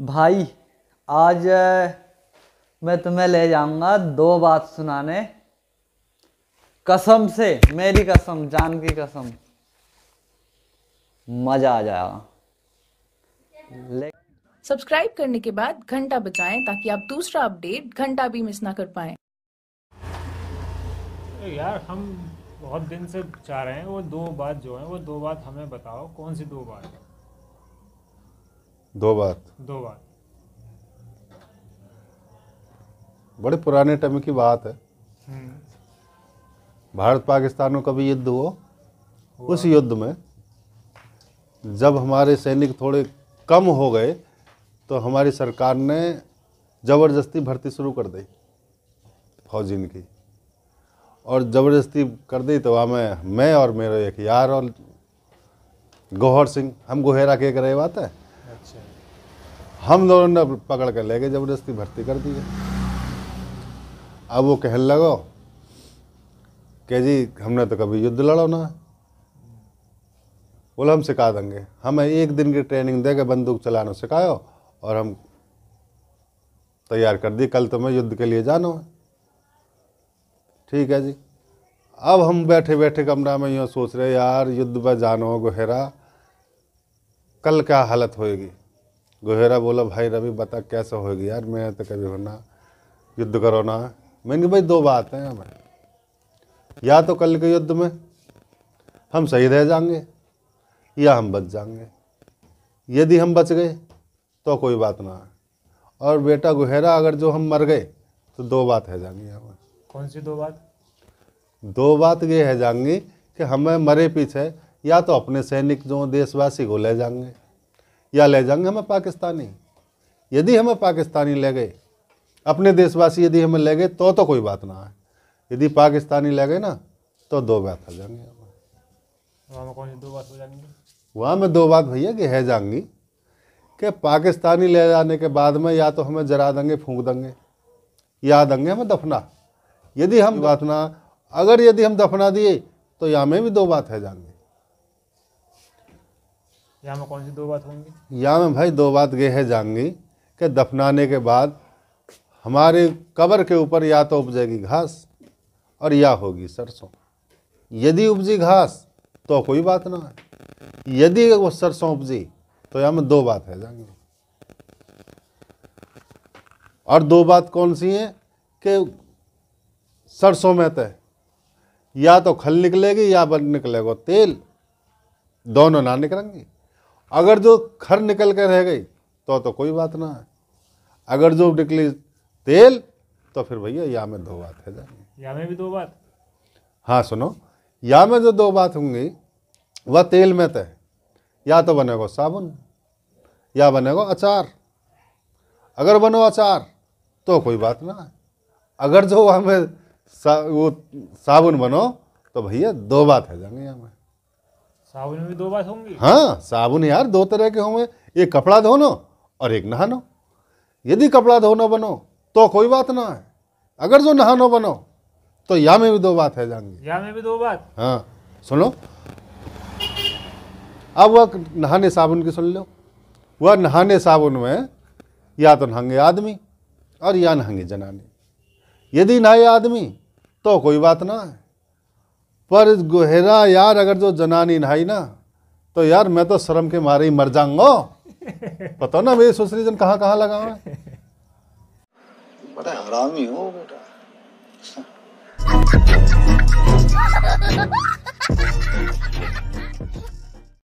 भाई आज मैं तुम्हें ले जाऊँगा दो बात सुनाने। कसम से मेरी कसम जान की कसम। मज़ा आ जाएगा। सब्सक्राइब करने के बाद घंटा बचाएँ ताकि आप दूसरा अपडेट घंटा भी मिस ना कर पाएँ। यार हम बहुत दिन से चाह रहे हैं वो दो बात जो है वो दो बात हमें बताओ कौन सी दो बात है? दो बात। दो बात। बड़े पुराने टाइम की बात है। हम्म, भारत पाकिस्तान में कभी युद्ध हुआ। उस युद्ध में जब हमारे सैनिक थोड़े कम हो गए तो हमारी सरकार ने ज़बरदस्ती भर्ती शुरू कर दी फौजिन की और ज़बरदस्ती कर दी तो वहाँ में मैं और मेरे एक यार और गौहर सिंह हम गोहेरा के एक रहे बात है। हम दोनों ने पकड़ कर ले गए ज़बरदस्ती भर्ती कर दी है। अब वो कहने लगो, कि जी, हमने तो कभी युद्ध लड़ो ना। बोला, हम सिखा देंगे। हमें एक दिन की ट्रेनिंग दे के बंदूक चलाना सिखाओ और हम तैयार कर दी। कल तुम्हें युद्ध के लिए जाना है। ठीक है जी। अब हम बैठे बैठे कमरा में यूँ सोच रहे, यार, युद्ध पर जानो, गुहेरा, कल क्या हालत होएगी? गोहेरा बोला भाई रवि बता कैसे होएगी यार? मैं तो कभी होना युद्ध करो ना। मैंने कहा भाई दो बात हैं हमें। या तो कल के युद्ध में हम सही रह जाएँगे या हम बच जाएँगे। यदि हम बच गए तो कोई बात ना। है और बेटा गुहेरा अगर जो हम मर गए तो दो बात है जाएँगी हमें। कौन सी दो बात? दो बात ये है जाएँगी कि हमें मरे पीछे या तो अपने सैनिक जो देशवासी को ले जाएँगे या ले जाएँगे हमें पाकिस्तानी। यदि हमें पाकिस्तानी ले गए अपने देशवासी यदि हमें ले गए तो तो कोई बात ना है। यदि पाकिस्तानी ले गए ना तो दो बात हो जाएँगे वहाँ में कौन सी दो बात हो जाएँगी? वहाँ में दो बात भैया कि है जाएँगी कि पाकिस्तानी ले जाने के बाद में या तो हमें जरा देंगे फूंक देंगे या देंगे हमें दफना। यदि हम दफना अगर यदि हम दफना दिए तो यहाँ में भी दो बात है जाएँगे। यहाँ में कौन सी दो बात होंगी? यहाँ में भाई दो बात ये है जाएँगी कि दफनाने के बाद हमारे कब्र के ऊपर या तो उपजेगी घास और या होगी सरसों। यदि उपजी घास तो कोई बात ना है। यदि वो सरसों उपजी तो यहाँ में दो बात है जाएँगे और दो बात कौन सी है, कि सरसों में तय या तो खल निकलेगी या बन निकलेगा तेल, दोनों ना निकलेंगे। अगर जो खर निकल के रह गई तो तो कोई बात ना है। अगर जो निकली तेल तो फिर भैया या में दो बात है जाएँगे यहाँ में भी दो बात? हाँ सुनो या में जो दो बात होंगी वह तेल में तय। या तो बनेगा साबुन या बनेगा अचार। अगर बनो अचार तो कोई बात ना है। अगर जो हमें सा, वो साबुन बनो तो भैया दो बात है जाएँगे साबुन में भी दो बात होंगी। हाँ साबुन यार दो तरह के होंगे। एक कपड़ा धोनो और एक नहानो। यदि कपड़ा धोनो बनो तो कोई बात ना है। अगर जो नहानो बनो तो या में भी दो बात है जाएँगे या में भी दो बात। हाँ सुनो। अब वह नहाने साबुन की सुन लो। वह नहाने साबुन में या तो नहाएँगे आदमी और या नहाएँगे जनानी। यदि नहाए आदमी तो कोई बात ना है। पर गुहेरा यार अगर जो जनानी नहाई ना तो यार मैं तो शर्म के मारे ही मर जाऊँगा। पता ना मेरी सुश्री जन कहाँ कहाँ लगा हुआ बड़ा हरामी हो बेटा।